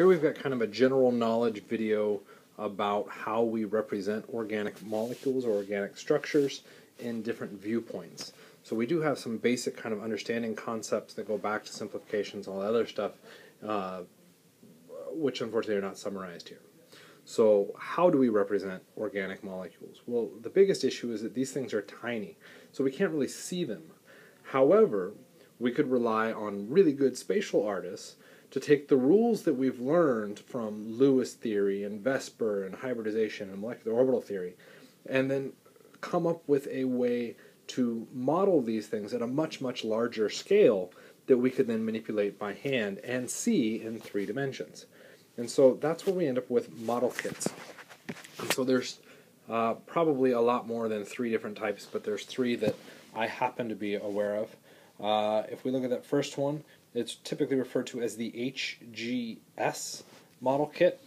Here we've got kind of a general knowledge video about how we represent organic molecules or organic structures in different viewpoints. So we do have some basic kind of understanding concepts that go back to simplifications and all that other stuff, uh, which unfortunately are not summarized here. So how do we represent organic molecules? Well, the biggest issue is that these things are tiny, so we can't really see them. However, we could rely on really good spatial artists to take the rules that we've learned from Lewis theory and VSEPR and hybridization and molecular orbital theory, and then come up with a way to model these things at a much, much larger scale that we could then manipulate by hand and see in three dimensions. And so that's where we end up with model kits. And so there's uh, probably a lot more than three different types, but there's three that I happen to be aware of. Uh, if we look at that first one, it's typically referred to as the HGS model kit.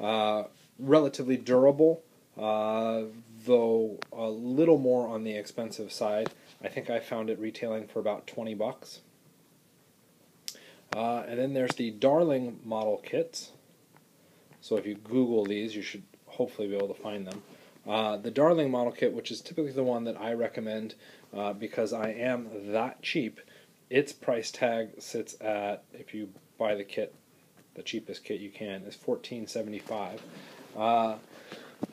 Uh, relatively durable, uh, though a little more on the expensive side. I think I found it retailing for about 20 bucks. Uh, and then there's the Darling model kits. So if you Google these, you should hopefully be able to find them. Uh, the Darling model kit, which is typically the one that I recommend uh, because I am that cheap, its price tag sits at, if you buy the kit, the cheapest kit you can, is fourteen seventy five uh,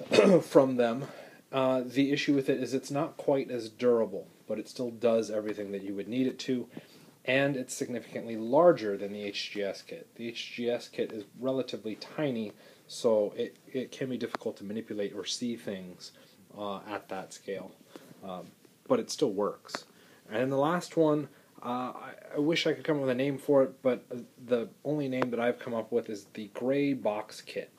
from them. Uh, the issue with it is it's not quite as durable, but it still does everything that you would need it to, and it's significantly larger than the HGS kit. The HGS kit is relatively tiny, so it, it can be difficult to manipulate or see things uh, at that scale, um, but it still works. And the last one, uh, I, I, wish I could come up with a name for it, but the only name that I've come up with is the Gray Box Kit.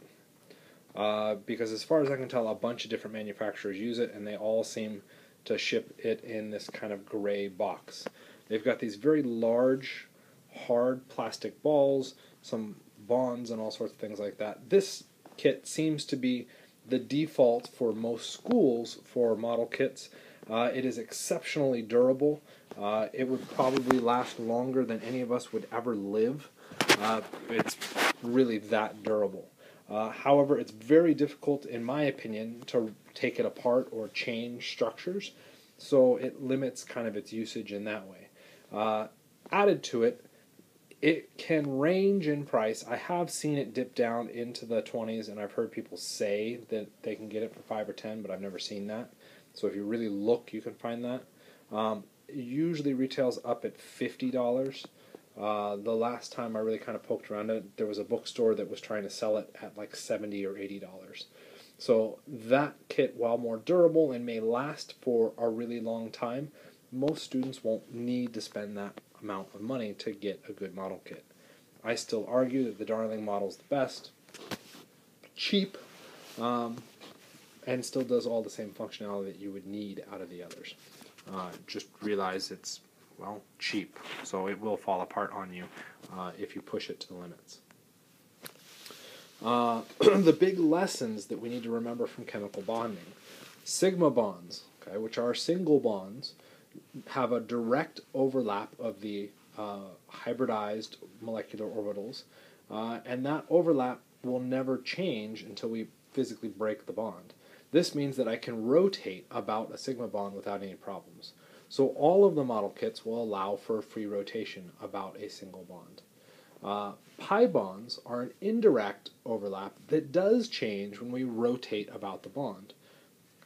Uh, because as far as I can tell, a bunch of different manufacturers use it, and they all seem to ship it in this kind of gray box. They've got these very large, hard plastic balls, some bonds, and all sorts of things like that. This kit seems to be the default for most schools for model kits. Uh, it is exceptionally durable. Uh, it would probably last longer than any of us would ever live. Uh, it's really that durable. Uh, however, it's very difficult, in my opinion, to take it apart or change structures, so it limits kind of its usage in that way. Uh, added to it, it can range in price. I have seen it dip down into the 20s, and I've heard people say that they can get it for 5 or 10, but I've never seen that. So if you really look, you can find that. Um, usually retails up at $50. Uh, the last time I really kind of poked around it, there was a bookstore that was trying to sell it at like seventy or eighty dollars. So that kit, while more durable and may last for a really long time, most students won't need to spend that amount of money to get a good model kit. I still argue that the Darling model is the best, cheap, um, and still does all the same functionality that you would need out of the others. Uh, just realize it's well, cheap. So it will fall apart on you uh, if you push it to the limits. Uh, the big lessons that we need to remember from chemical bonding. Sigma bonds, okay, which are single bonds, have a direct overlap of the uh, hybridized molecular orbitals, uh, and that overlap will never change until we physically break the bond. This means that I can rotate about a sigma bond without any problems. So all of the model kits will allow for free rotation about a single bond. Uh, pi bonds are an indirect overlap that does change when we rotate about the bond.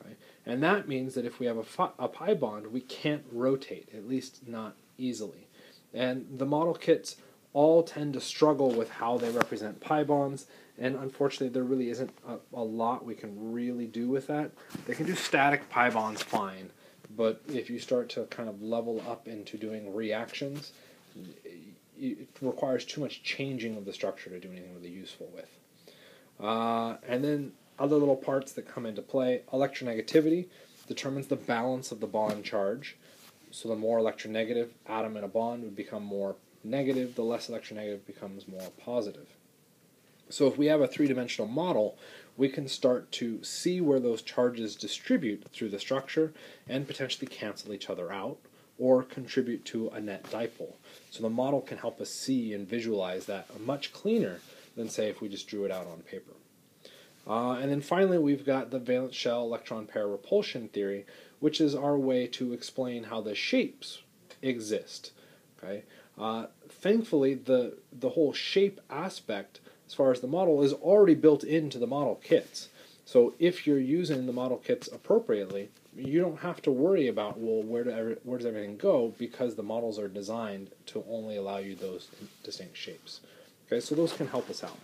Okay? And that means that if we have a, a pi bond, we can't rotate, at least not easily. And the model kits all tend to struggle with how they represent pi bonds, and unfortunately, there really isn't a, a lot we can really do with that. They can do static pi bonds fine, but if you start to kind of level up into doing reactions, it requires too much changing of the structure to do anything really useful with. Uh, and then other little parts that come into play electronegativity determines the balance of the bond charge. So the more electronegative atom in a bond would become more negative, the less electronegative becomes more positive. So if we have a three dimensional model, we can start to see where those charges distribute through the structure and potentially cancel each other out or contribute to a net dipole. So the model can help us see and visualize that much cleaner than say if we just drew it out on paper. Uh, and then finally, we've got the valence shell electron pair repulsion theory, which is our way to explain how the shapes exist. Okay. Uh, thankfully, the the whole shape aspect, as far as the model, is already built into the model kits. So if you're using the model kits appropriately, you don't have to worry about well where do where does everything go because the models are designed to only allow you those distinct shapes. Okay, so those can help us out.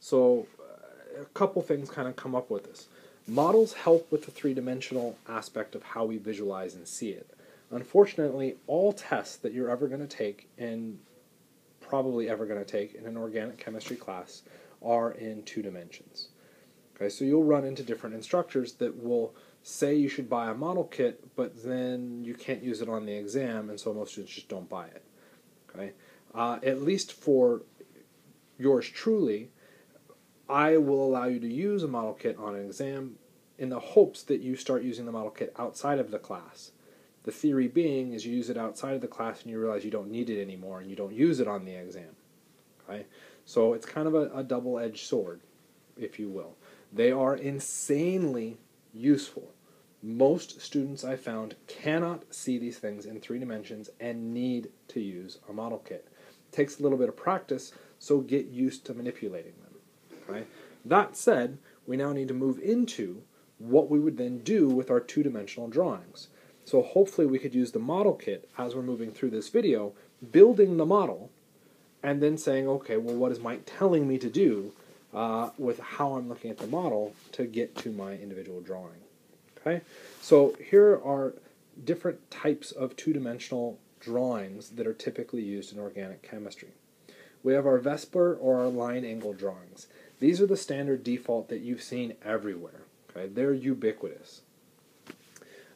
So uh, a couple things kind of come up with this. Models help with the three-dimensional aspect of how we visualize and see it. Unfortunately, all tests that you're ever going to take and probably ever going to take in an organic chemistry class are in two dimensions. Okay, so you'll run into different instructors that will say you should buy a model kit, but then you can't use it on the exam, and so most students just don't buy it. Okay, uh, at least for yours truly, I will allow you to use a model kit on an exam in the hopes that you start using the model kit outside of the class. The theory being is you use it outside of the class and you realize you don't need it anymore and you don't use it on the exam. Okay? So it's kind of a, a double edged sword, if you will. They are insanely useful. Most students I found cannot see these things in three dimensions and need to use a model kit. It takes a little bit of practice, so get used to manipulating them. Okay? That said, we now need to move into what we would then do with our two dimensional drawings. So hopefully we could use the model kit as we're moving through this video, building the model, and then saying, okay, well, what is Mike telling me to do uh, with how I'm looking at the model to get to my individual drawing? Okay, so here are different types of two-dimensional drawings that are typically used in organic chemistry. We have our VSEPR or our line angle drawings. These are the standard default that you've seen everywhere. Okay, they're ubiquitous.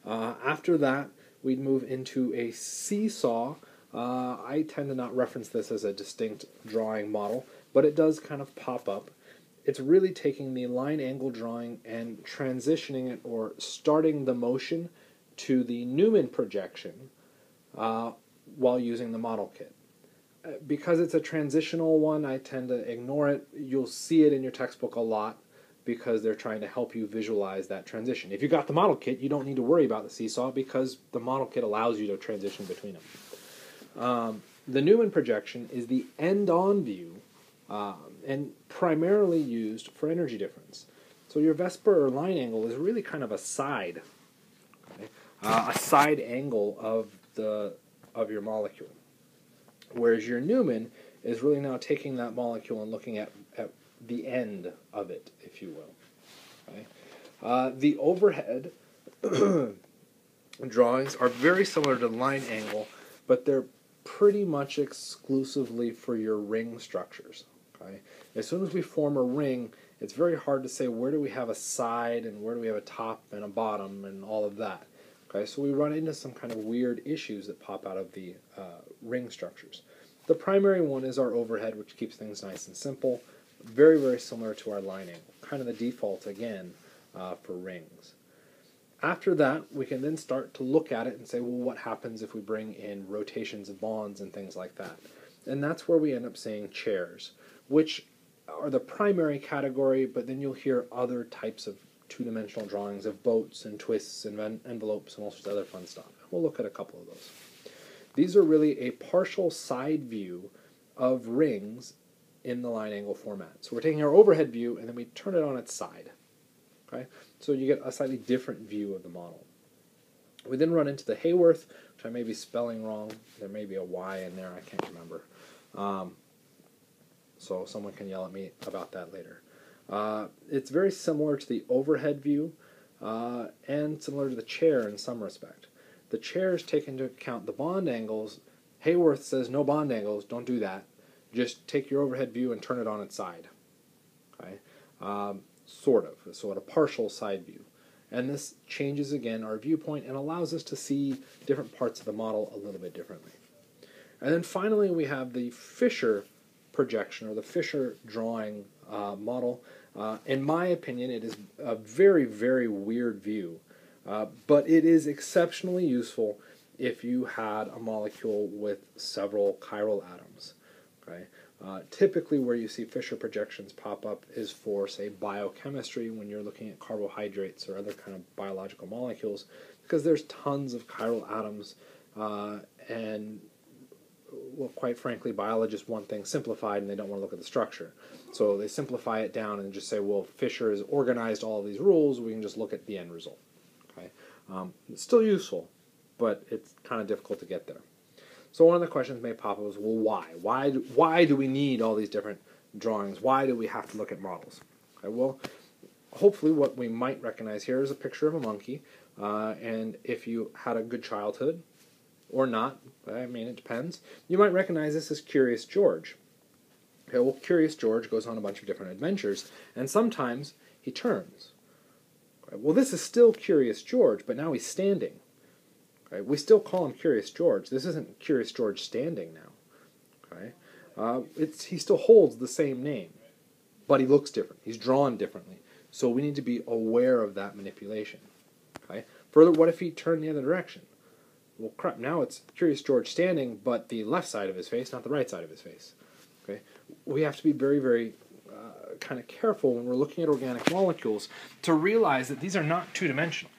Uh, after that, we'd move into a seesaw. Uh, I tend to not reference this as a distinct drawing model, but it does kind of pop up. It's really taking the line angle drawing and transitioning it or starting the motion to the Newman projection uh, while using the model kit. Uh, because it's a transitional one, I tend to ignore it. You'll see it in your textbook a lot because they're trying to help you visualize that transition. If you got the model kit, you don't need to worry about the seesaw because the model kit allows you to transition between them. Um, the Newman projection is the end-on view um, and primarily used for energy difference. So your VSEPR or line angle is really kind of a side, okay? uh, a side angle of the of your molecule, whereas your Newman is really now taking that molecule and looking at, at the end of it, if you will. Uh, the overhead drawings are very similar to line angle, but they're pretty much exclusively for your ring structures. Okay? As soon as we form a ring, it's very hard to say where do we have a side and where do we have a top and a bottom and all of that. Okay, so we run into some kind of weird issues that pop out of the uh, ring structures. The primary one is our overhead, which keeps things nice and simple. Very, very similar to our lining. Kind of the default, again, uh, for rings. After that, we can then start to look at it and say, well, what happens if we bring in rotations of bonds and things like that? And that's where we end up seeing chairs, which are the primary category, but then you'll hear other types of two-dimensional drawings of boats and twists and en envelopes and all sorts of other fun stuff. We'll look at a couple of those. These are really a partial side view of rings in the line angle format. So we're taking our overhead view and then we turn it on its side. Okay, So you get a slightly different view of the model. We then run into the Hayworth, which I may be spelling wrong. There may be a Y in there, I can't remember. Um, so someone can yell at me about that later. Uh, it's very similar to the overhead view uh, and similar to the chair in some respect. The chairs take into account the bond angles. Hayworth says no bond angles, don't do that just take your overhead view and turn it on its side. Okay, um, sort of, so at a partial side view. And this changes again our viewpoint and allows us to see different parts of the model a little bit differently. And then finally, we have the Fischer projection or the Fischer drawing uh, model. Uh, in my opinion, it is a very, very weird view, uh, but it is exceptionally useful if you had a molecule with several chiral atoms. Okay, Uh, typically, where you see Fischer projections pop up is for, say, biochemistry when you're looking at carbohydrates or other kind of biological molecules, because there's tons of chiral atoms, uh, and well, quite frankly, biologists want things simplified and they don't want to look at the structure. So they simplify it down and just say, well, Fischer has organized all these rules. We can just look at the end result. Okay, um, it's still useful, but it's kind of difficult to get there. So one of the questions may pop up is, well, why? Why do, why do we need all these different drawings? Why do we have to look at models? Okay, well, hopefully what we might recognize here is a picture of a monkey. Uh, and if you had a good childhood, or not, I mean, it depends, you might recognize this as Curious George. Okay, well, Curious George goes on a bunch of different adventures, and sometimes he turns. Well, this is still Curious George, but now he's standing. Okay, we still call him Curious George. This isn't Curious George standing now. Okay, uh, it's he still holds the same name, but he looks different. He's drawn differently. So we need to be aware of that manipulation. Okay. Further, what if he turned the other direction? Well, crap. Now it's Curious George standing, but the left side of his face, not the right side of his face. Okay. We have to be very, very uh, kind of careful when we're looking at organic molecules to realize that these are not two-dimensional.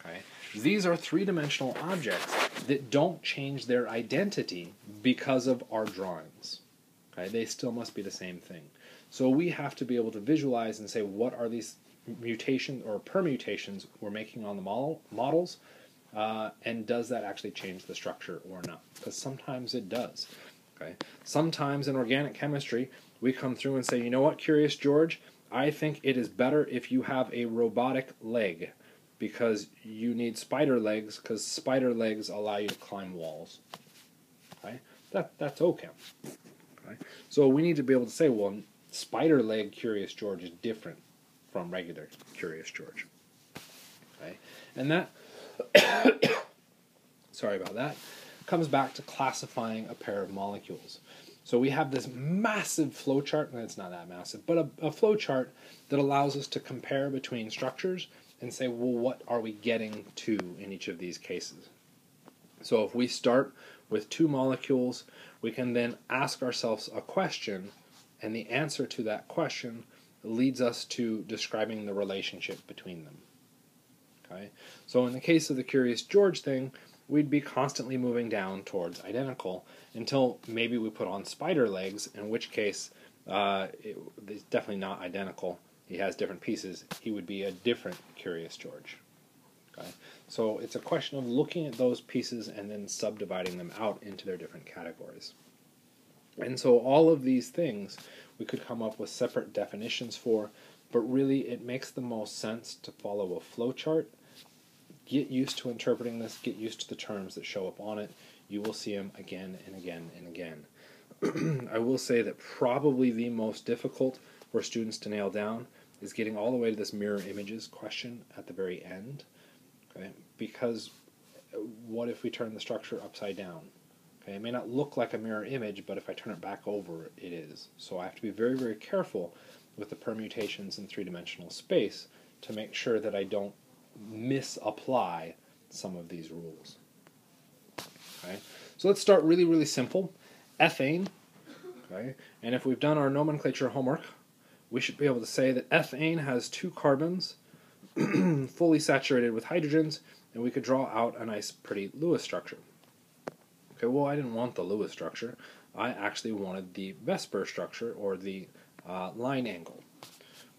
Okay. These are three dimensional objects that don't change their identity because of our drawings. Okay? They still must be the same thing. So we have to be able to visualize and say what are these mutations or permutations we're making on the model, models, uh, and does that actually change the structure or not? Because sometimes it does. Okay. Sometimes in organic chemistry, we come through and say, you know what, Curious George, I think it is better if you have a robotic leg because you need spider legs because spider legs allow you to climb walls. Okay? That, that's OChem. Okay? So we need to be able to say, well, spider leg Curious George is different from regular Curious George. Okay? And that, sorry about that, comes back to classifying a pair of molecules. So we have this massive flowchart, and it's not that massive, but a, a flowchart that allows us to compare between structures and say, well, what are we getting to in each of these cases? So if we start with two molecules, we can then ask ourselves a question, and the answer to that question leads us to describing the relationship between them. Okay? So in the case of the Curious George thing, we'd be constantly moving down towards identical until maybe we put on spider legs, in which case uh, it, it's definitely not identical he has different pieces, he would be a different Curious George. Okay? So it's a question of looking at those pieces and then subdividing them out into their different categories. And so all of these things we could come up with separate definitions for, but really it makes the most sense to follow a flowchart. Get used to interpreting this, get used to the terms that show up on it. You will see them again and again and again. I will say that probably the most difficult for students to nail down is getting all the way to this mirror images question at the very end. Okay? Because uh, what if we turn the structure upside down? Okay, it may not look like a mirror image, but if I turn it back over, it is. So I have to be very, very careful with the permutations in three-dimensional space to make sure that I don't misapply some of these rules. Okay, so let's start really, really simple. Ethane. Okay, and if we've done our nomenclature homework, we should be able to say that ethane has two carbons fully saturated with hydrogens, and we could draw out a nice pretty Lewis structure. Okay, well, I didn't want the Lewis structure. I actually wanted the VSEPR structure, or the uh, line angle.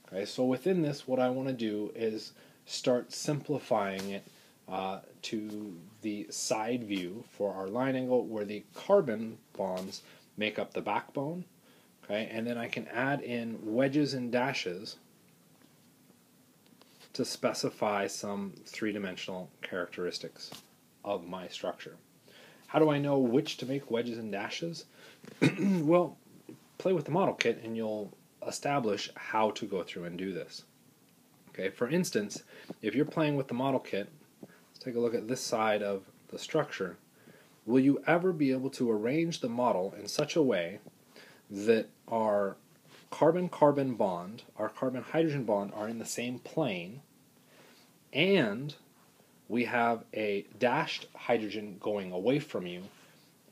Okay, so within this, what I want to do is start simplifying it uh, to the side view for our line angle, where the carbon bonds make up the backbone, Okay, and then I can add in wedges and dashes to specify some three-dimensional characteristics of my structure. How do I know which to make wedges and dashes? well, play with the model kit and you'll establish how to go through and do this. Okay, for instance, if you're playing with the model kit, let's take a look at this side of the structure. Will you ever be able to arrange the model in such a way that our carbon carbon bond, our carbon hydrogen bond are in the same plane, and we have a dashed hydrogen going away from you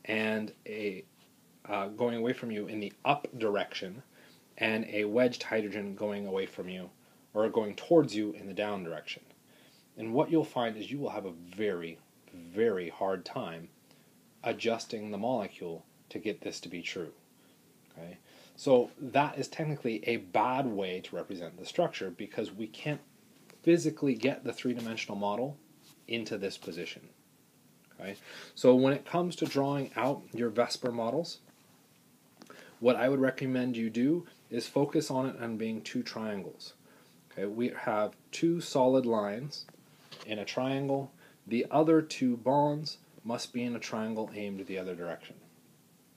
and a uh, going away from you in the up direction, and a wedged hydrogen going away from you or going towards you in the down direction. And what you'll find is you will have a very, very hard time adjusting the molecule to get this to be true. Okay? So that is technically a bad way to represent the structure because we can't physically get the three-dimensional model into this position. Okay? So when it comes to drawing out your VSEPR models, what I would recommend you do is focus on it on being two triangles. Okay, we have two solid lines in a triangle. The other two bonds must be in a triangle aimed the other direction.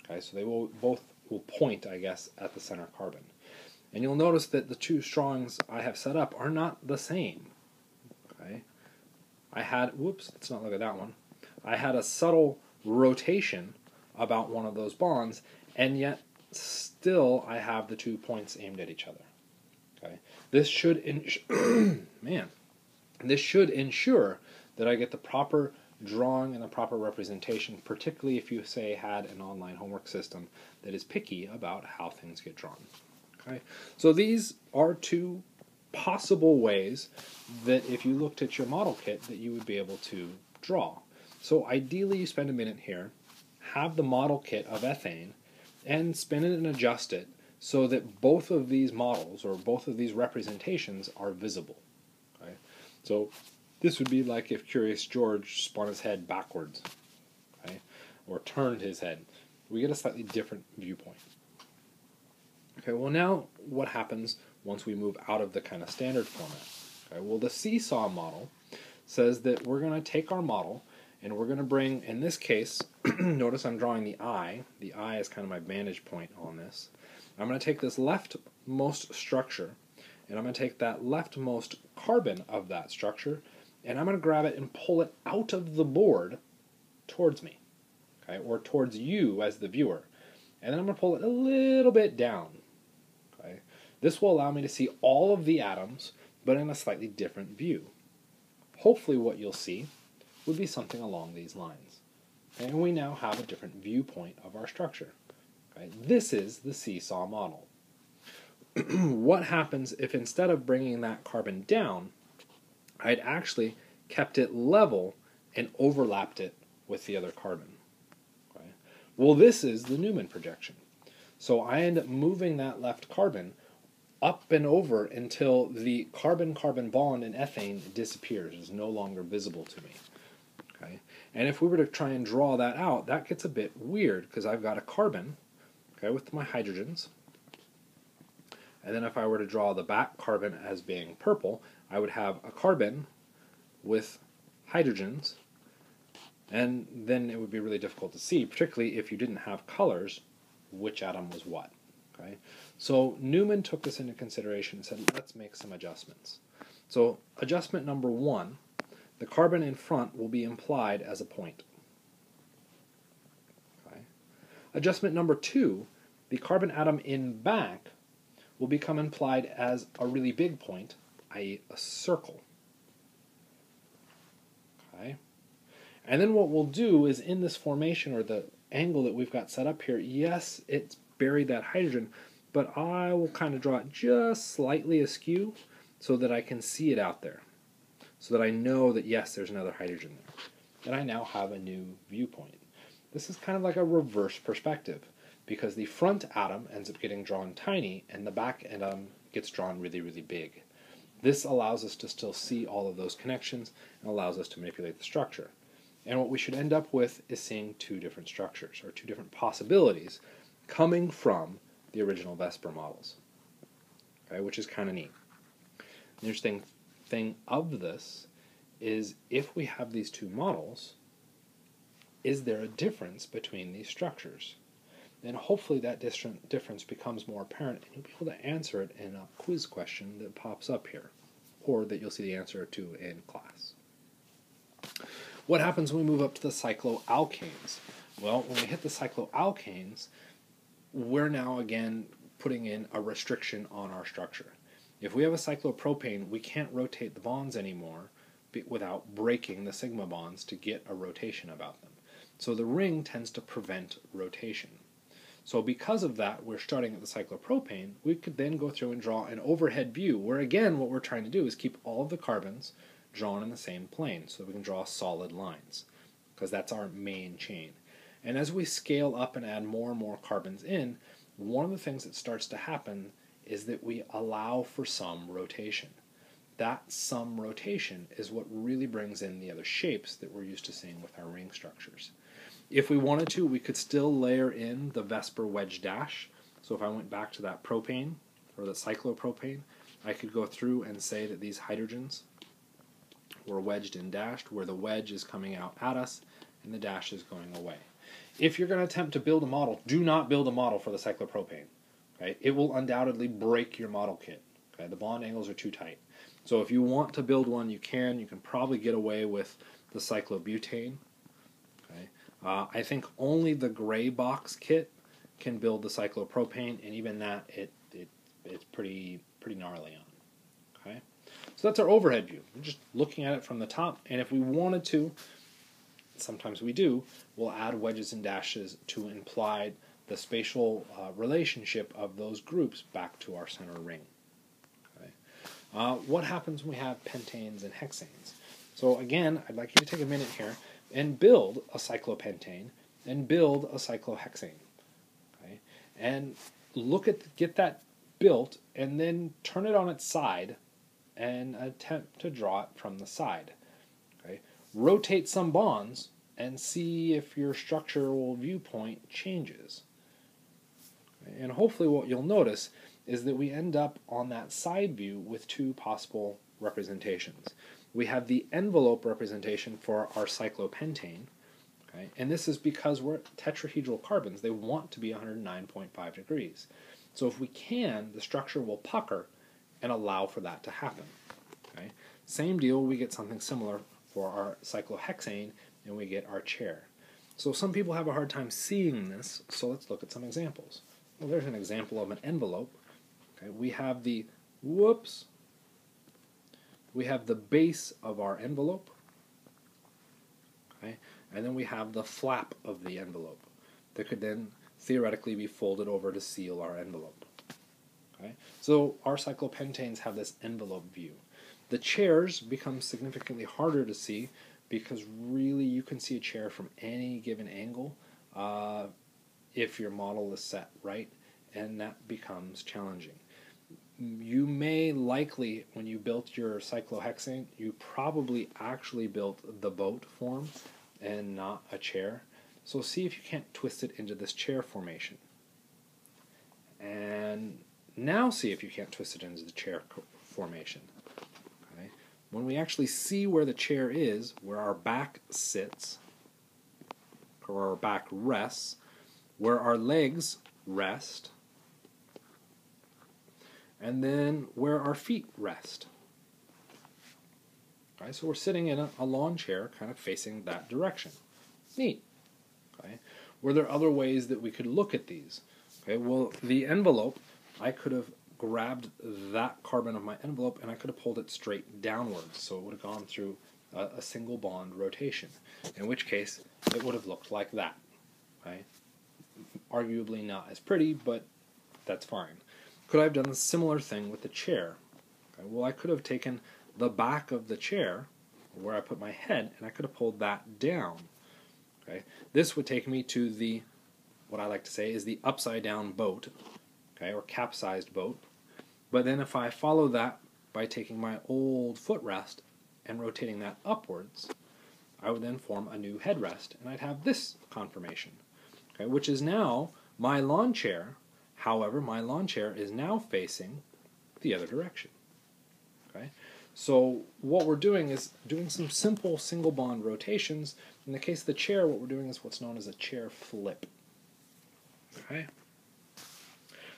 Okay, so they will both will point, I guess, at the center carbon. And you'll notice that the two strongs I have set up are not the same. Okay, I had whoops, let's not look at that one. I had a subtle rotation about one of those bonds, and yet still I have the two points aimed at each other. Okay, this should man, this should ensure that I get the proper drawing and the proper representation, particularly if you say had an online homework system that is picky about how things get drawn. Okay, so these are two possible ways that if you looked at your model kit that you would be able to draw. So ideally you spend a minute here, have the model kit of ethane, and spin it and adjust it so that both of these models or both of these representations are visible. Okay? So this would be like if Curious George spun his head backwards, okay? or turned his head. We get a slightly different viewpoint. Okay, well now what happens once we move out of the kind of standard format? Okay, well the seesaw model says that we're going to take our model and we're going to bring, in this case, notice I'm drawing the eye. The eye is kind of my vantage point on this. I'm going to take this leftmost structure and I'm going to take that leftmost carbon of that structure and I'm going to grab it and pull it out of the board towards me, okay, or towards you as the viewer. And then I'm going to pull it a little bit down. Okay? This will allow me to see all of the atoms, but in a slightly different view. Hopefully what you'll see would be something along these lines. And we now have a different viewpoint of our structure. Okay? This is the seesaw model. what happens if instead of bringing that carbon down, I'd actually kept it level and overlapped it with the other carbon? Well, this is the Newman projection. So I end up moving that left carbon up and over until the carbon-carbon bond in ethane disappears, is no longer visible to me. Okay? And if we were to try and draw that out, that gets a bit weird because I've got a carbon okay, with my hydrogens. And then if I were to draw the back carbon as being purple, I would have a carbon with hydrogens, and then it would be really difficult to see, particularly if you didn't have colors, which atom was what. Okay? So Newman took this into consideration and said, let's make some adjustments. So adjustment number one, the carbon in front will be implied as a point. Okay? Adjustment number two, the carbon atom in back will become implied as a really big point, i.e. a circle. Okay? And then what we'll do is in this formation or the angle that we've got set up here, yes, it's buried that hydrogen, but I will kind of draw it just slightly askew so that I can see it out there. So that I know that yes, there's another hydrogen there. And I now have a new viewpoint. This is kind of like a reverse perspective because the front atom ends up getting drawn tiny and the back atom gets drawn really, really big. This allows us to still see all of those connections and allows us to manipulate the structure. And what we should end up with is seeing two different structures or two different possibilities coming from the original VSEPR models, okay, which is kind of neat. The interesting thing of this is if we have these two models, is there a difference between these structures? then hopefully that difference becomes more apparent and you'll be able to answer it in a quiz question that pops up here or that you'll see the answer to in class. What happens when we move up to the cycloalkanes? Well, when we hit the cycloalkanes, we're now again putting in a restriction on our structure. If we have a cyclopropane, we can't rotate the bonds anymore without breaking the sigma bonds to get a rotation about them. So the ring tends to prevent rotation. So because of that, we're starting at the cyclopropane. We could then go through and draw an overhead view, where again, what we're trying to do is keep all of the carbons drawn in the same plane, so we can draw solid lines, because that's our main chain. And as we scale up and add more and more carbons in, one of the things that starts to happen is that we allow for some rotation. That some rotation is what really brings in the other shapes that we're used to seeing with our ring structures. If we wanted to, we could still layer in the VSEPR wedge dash. So if I went back to that propane or the cyclopropane, I could go through and say that these hydrogens were wedged and dashed, where the wedge is coming out at us and the dash is going away. If you're going to attempt to build a model, do not build a model for the cyclopropane. Okay? It will undoubtedly break your model kit. Okay? The bond angles are too tight. So if you want to build one, you can. You can probably get away with the cyclobutane uh, I think only the gray box kit can build the cyclopropane, and even that, it, it it's pretty pretty gnarly on. Okay, so that's our overhead view. We're just looking at it from the top, and if we wanted to, sometimes we do, we'll add wedges and dashes to imply the spatial uh, relationship of those groups back to our center ring. Okay. Uh, what happens when we have pentanes and hexanes? So again, I'd like you to take a minute here and build a cyclopentane and build a cyclohexane. Okay? And look at get that built and then turn it on its side and attempt to draw it from the side. Okay? Rotate some bonds and see if your structural viewpoint changes. And hopefully what you'll notice is that we end up on that side view with two possible representations we have the envelope representation for our cyclopentane. Okay? And this is because we're tetrahedral carbons. They want to be 109.5 degrees. So if we can, the structure will pucker and allow for that to happen. Okay? Same deal, we get something similar for our cyclohexane and we get our chair. So some people have a hard time seeing this, so let's look at some examples. Well, there's an example of an envelope. Okay, we have the, whoops, we have the base of our envelope, okay, and then we have the flap of the envelope that could then theoretically be folded over to seal our envelope. Okay? So our cyclopentanes have this envelope view. The chairs become significantly harder to see because really you can see a chair from any given angle uh, if your model is set right, and that becomes challenging you may likely, when you built your cyclohexane, you probably actually built the boat form and not a chair. So see if you can't twist it into this chair formation. And now see if you can't twist it into the chair formation. Okay? When we actually see where the chair is, where our back sits, or our back rests, where our legs rest, and then where our feet rest. Okay, so we're sitting in a, a lawn chair, kind of facing that direction. Neat. Okay. Were there other ways that we could look at these? Okay, well, the envelope, I could have grabbed that carbon of my envelope and I could have pulled it straight downwards, so it would have gone through a, a single bond rotation. In which case, it would have looked like that. Okay, arguably not as pretty, but that's fine. Could I have done a similar thing with the chair? Okay, well, I could have taken the back of the chair, where I put my head, and I could have pulled that down. Okay, this would take me to the, what I like to say is the upside down boat, okay, or capsized boat. But then if I follow that by taking my old footrest and rotating that upwards, I would then form a new headrest, and I'd have this conformation, okay, which is now my lawn chair However, my lawn chair is now facing the other direction. Okay? So what we're doing is doing some simple single bond rotations. In the case of the chair, what we're doing is what's known as a chair flip. Okay?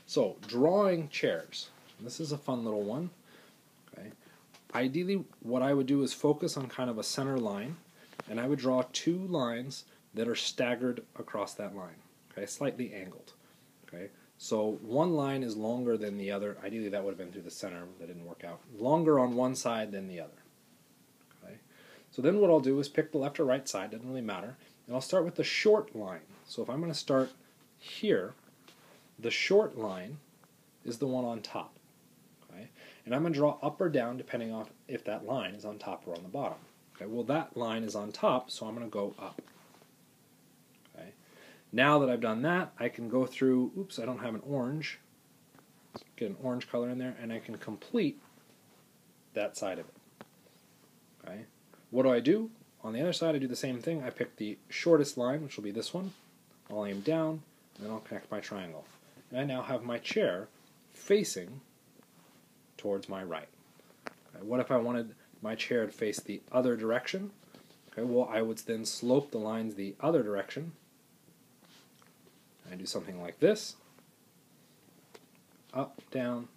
So drawing chairs. This is a fun little one. Okay? Ideally, what I would do is focus on kind of a center line, and I would draw two lines that are staggered across that line. Okay, slightly angled. Okay, so one line is longer than the other. Ideally, that would have been through the center. That didn't work out. Longer on one side than the other. Okay. So then what I'll do is pick the left or right side. Doesn't really matter. And I'll start with the short line. So if I'm going to start here, the short line is the one on top. Okay? And I'm going to draw up or down depending on if that line is on top or on the bottom. Okay, well that line is on top, so I'm going to go up. Now that I've done that, I can go through, oops, I don't have an orange. Get an orange color in there, and I can complete that side of it. Okay. What do I do? On the other side, I do the same thing. I pick the shortest line, which will be this one. I'll aim down, and then I'll connect my triangle. And I now have my chair facing towards my right. Okay, what if I wanted my chair to face the other direction? Okay, well, I would then slope the lines the other direction. I do something like this. Up, down,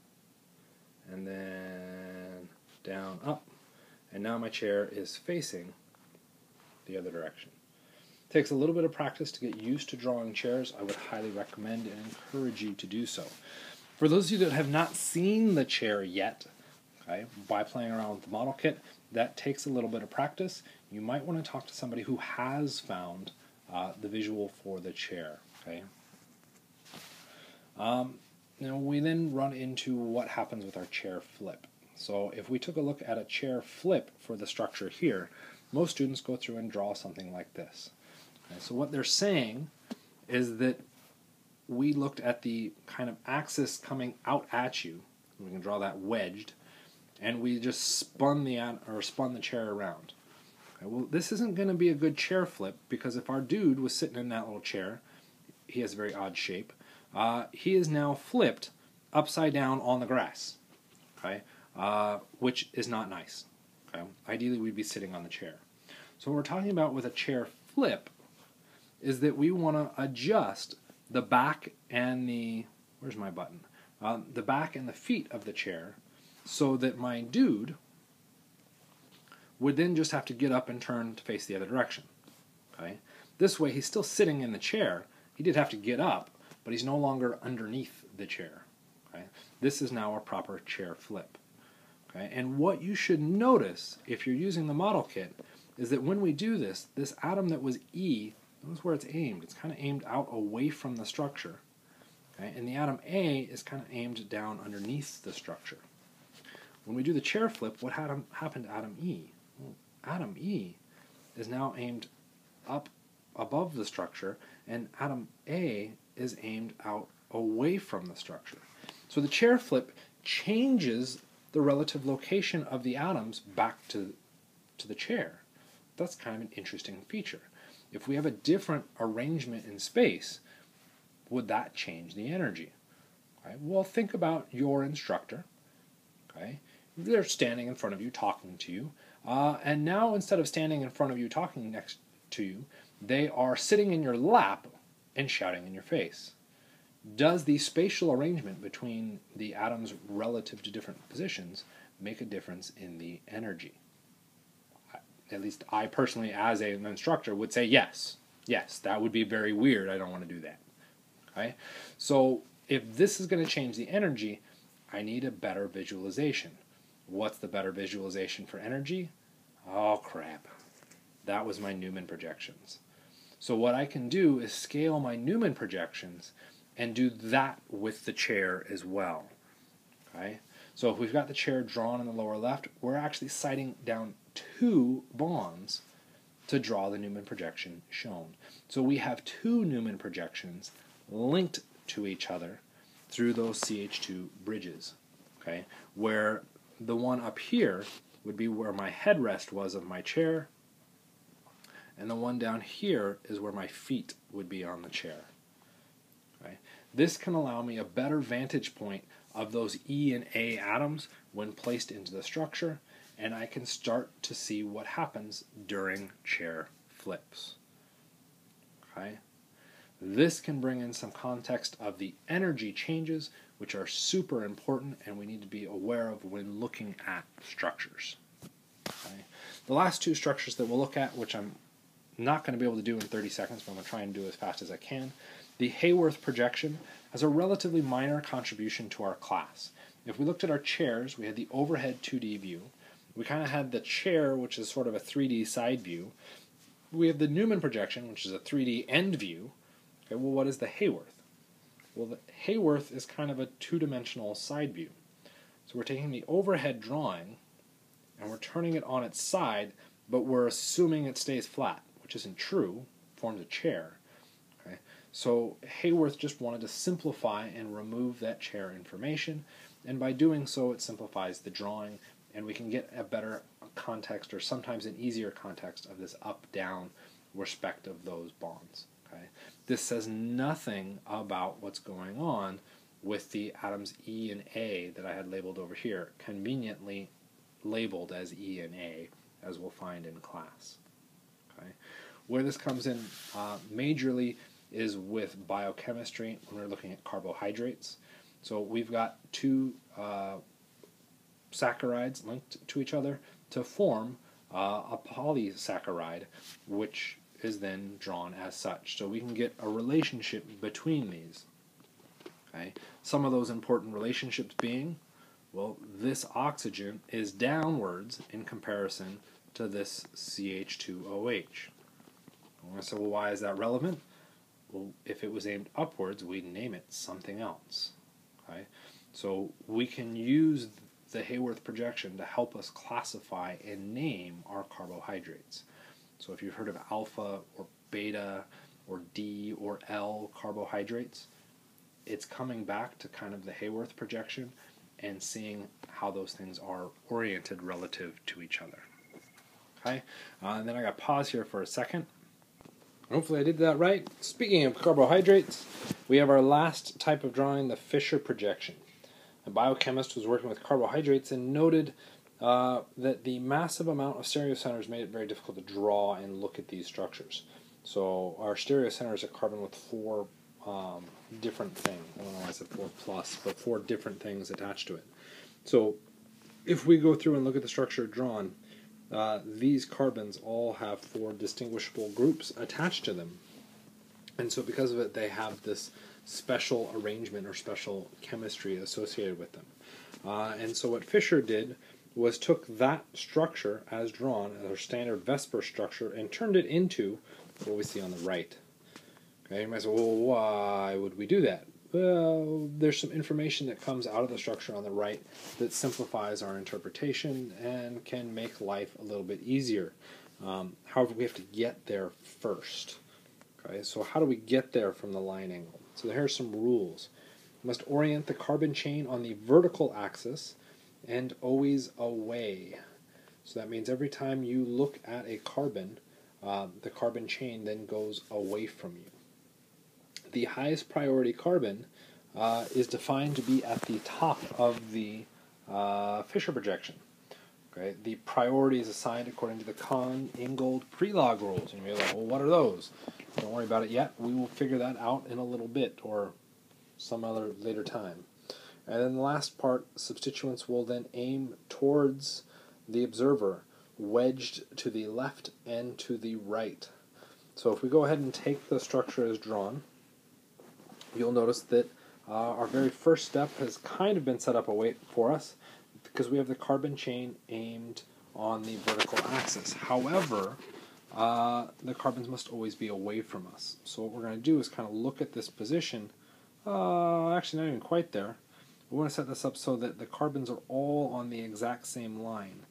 and then down, up. And now my chair is facing the other direction. It takes a little bit of practice to get used to drawing chairs. I would highly recommend and encourage you to do so. For those of you that have not seen the chair yet, okay, by playing around with the model kit, that takes a little bit of practice. You might want to talk to somebody who has found uh, the visual for the chair. Okay. Um, now we then run into what happens with our chair flip. So if we took a look at a chair flip for the structure here, most students go through and draw something like this. Okay, so what they're saying is that we looked at the kind of axis coming out at you. We can draw that wedged, and we just spun the or spun the chair around. Okay, well, this isn't going to be a good chair flip because if our dude was sitting in that little chair, he has a very odd shape. Uh, he is now flipped upside down on the grass. Okay, uh, which is not nice. Okay? Ideally, we'd be sitting on the chair. So what we're talking about with a chair flip is that we want to adjust the back and the where's my button? Uh, the back and the feet of the chair so that my dude would then just have to get up and turn to face the other direction. Okay? This way, he's still sitting in the chair. He did have to get up, but he's no longer underneath the chair. Okay? This is now a proper chair flip. Okay? And what you should notice if you're using the model kit is that when we do this, this atom that was E, notice where it's aimed. It's kind of aimed out away from the structure. Okay? And the atom A is kind of aimed down underneath the structure. When we do the chair flip, what happened to atom E? Well, atom E is now aimed up above the structure, and atom A is aimed out away from the structure. So the chair flip changes the relative location of the atoms back to, to the chair. That's kind of an interesting feature. If we have a different arrangement in space, would that change the energy? Okay? Well, think about your instructor. Okay, they're standing in front of you, talking to you, uh, and now instead of standing in front of you, talking next to you, they are sitting in your lap and shouting in your face does the spatial arrangement between the atoms relative to different positions make a difference in the energy? At least I personally, as an instructor, would say yes. Yes, that would be very weird. I don't want to do that. Okay? So if this is going to change the energy, I need a better visualization. What's the better visualization for energy? Oh crap. That was my Newman projections. So what I can do is scale my Newman projections and do that with the chair as well. Okay? So if we've got the chair drawn in the lower left, we're actually sighting down two bonds to draw the Newman projection shown. So we have two Newman projections linked to each other through those CH2 bridges. Okay? Where the one up here would be where my headrest was of my chair, and the one down here is where my feet would be on the chair. Right? This can allow me a better vantage point of those E and A atoms when placed into the structure, and I can start to see what happens during chair flips. Okay? This can bring in some context of the energy changes, which are super important and we need to be aware of when looking at structures. Okay? The last two structures that we'll look at, which I'm not going to be able to do in 30 seconds, but I'm going to try and do as fast as I can, the Hayworth projection has a relatively minor contribution to our class. If we looked at our chairs, we had the overhead 2D view. We kind of had the chair, which is sort of a 3D side view. We have the Newman projection, which is a 3D end view. Okay, well, what is the Hayworth? Well, the Hayworth is kind of a two-dimensional side view. So we're taking the overhead drawing and we're turning it on its side, but we're assuming it stays flat, which isn't true, forms a chair. Okay? So Haworth just wanted to simplify and remove that chair information, and by doing so it simplifies the drawing and we can get a better context or sometimes an easier context of this up-down respect of those bonds. Okay? This says nothing about what's going on with the atoms E and A that I had labeled over here, conveniently labeled as E and A, as we'll find in class. Where this comes in uh, majorly is with biochemistry when we're looking at carbohydrates. So we've got two uh, saccharides linked to each other to form uh, a polysaccharide, which is then drawn as such. So we can get a relationship between these. Okay? Some of those important relationships being, well, this oxygen is downwards in comparison to this CH2OH. So, well, why is that relevant? Well, if it was aimed upwards, we'd name it something else. Okay? So we can use the Haworth projection to help us classify and name our carbohydrates. So if you've heard of alpha or beta or D or L carbohydrates, it's coming back to kind of the Haworth projection and seeing how those things are oriented relative to each other. Okay, uh, and then I got pause here for a second. Hopefully I did that right. Speaking of carbohydrates, we have our last type of drawing, the Fischer projection. A biochemist was working with carbohydrates and noted uh, that the massive amount of stereocenters made it very difficult to draw and look at these structures. So our stereocenter is a carbon with four um, different things. I don't know why I said four plus, but four different things attached to it. So if we go through and look at the structure drawn, uh, these carbons all have four distinguishable groups attached to them. And so because of it, they have this special arrangement or special chemistry associated with them. Uh, and so what Fischer did was took that structure as drawn as our standard VSEPR structure and turned it into what we see on the right. Okay, you might say, well, why would we do that? Well, there's some information that comes out of the structure on the right that simplifies our interpretation and can make life a little bit easier. Um, however, we have to get there first. Okay, so how do we get there from the line angle? So here are some rules. You must orient the carbon chain on the vertical axis and always away. So that means every time you look at a carbon, uh, the carbon chain then goes away from you. The highest priority carbon uh, is defined to be at the top of the uh, Fischer projection. Okay, the priority is assigned according to the Cahn Ingold Prelog rules. And you're like, well, what are those? Don't worry about it yet. We will figure that out in a little bit or some other later time. And then the last part, substituents will then aim towards the observer, wedged to the left and to the right. So if we go ahead and take the structure as drawn, you'll notice that uh, our very first step has kind of been set up away for us because we have the carbon chain aimed on the vertical axis. However, uh, the carbons must always be away from us. So what we're going to do is kind of look at this position. Uh, actually, not even quite there. We want to set this up so that the carbons are all on the exact same line.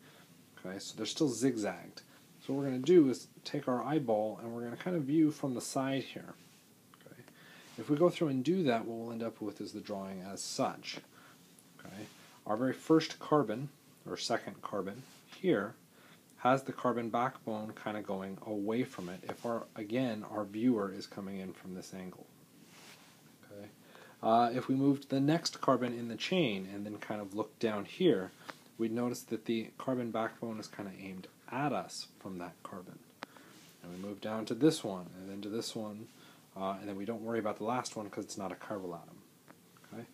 Okay, so they're still zigzagged. So what we're going to do is take our eyeball and we're going to kind of view from the side here. If we go through and do that, what we'll end up with is the drawing as such. Okay, our very first carbon or second carbon here has the carbon backbone kind of going away from it if our again our viewer is coming in from this angle okay uh, if we moved the next carbon in the chain and then kind of look down here we'd notice that the carbon backbone is kind of aimed at us from that carbon and we move down to this one and then to this one uh, and then we don't worry about the last one because it's not a chiral atom okay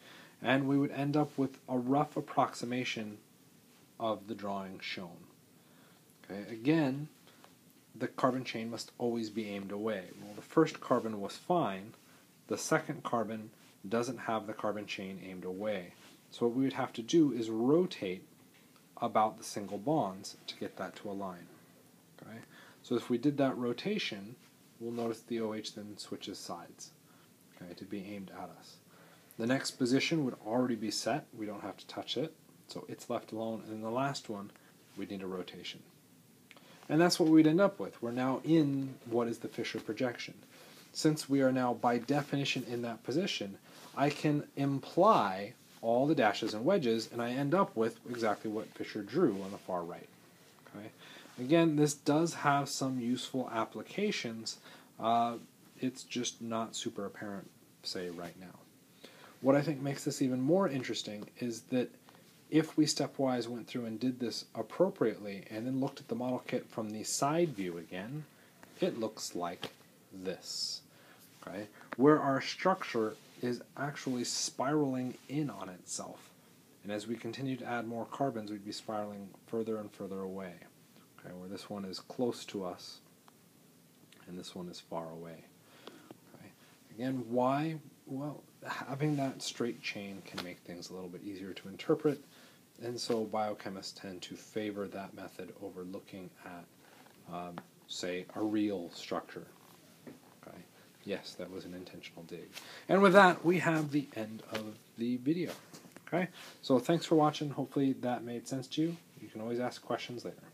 and we would end up with a rough approximation of the drawing shown Okay, again, the carbon chain must always be aimed away. Well, the first carbon was fine. The second carbon doesn't have the carbon chain aimed away. So what we would have to do is rotate about the single bonds to get that to align. Okay? So if we did that rotation, we'll notice the OH then switches sides okay, to be aimed at us. The next position would already be set. We don't have to touch it. So it's left alone. And then the last one, we need a rotation. And that's what we'd end up with. We're now in what is the Fischer projection. Since we are now by definition in that position, I can imply all the dashes and wedges, and I end up with exactly what Fischer drew on the far right. Okay. Again, this does have some useful applications. Uh, it's just not super apparent, say, right now. What I think makes this even more interesting is that if we stepwise went through and did this appropriately and then looked at the model kit from the side view again, it looks like this. Okay? Where our structure is actually spiraling in on itself. And as we continue to add more carbons, we'd be spiraling further and further away. Okay, where this one is close to us and this one is far away. Okay. Again, why? Well, having that straight chain can make things a little bit easier to interpret, and so biochemists tend to favor that method over looking at, um, say, a real structure. Okay. Yes, that was an intentional dig. And with that, we have the end of the video. Okay, so thanks for watching. Hopefully that made sense to you. You can always ask questions later.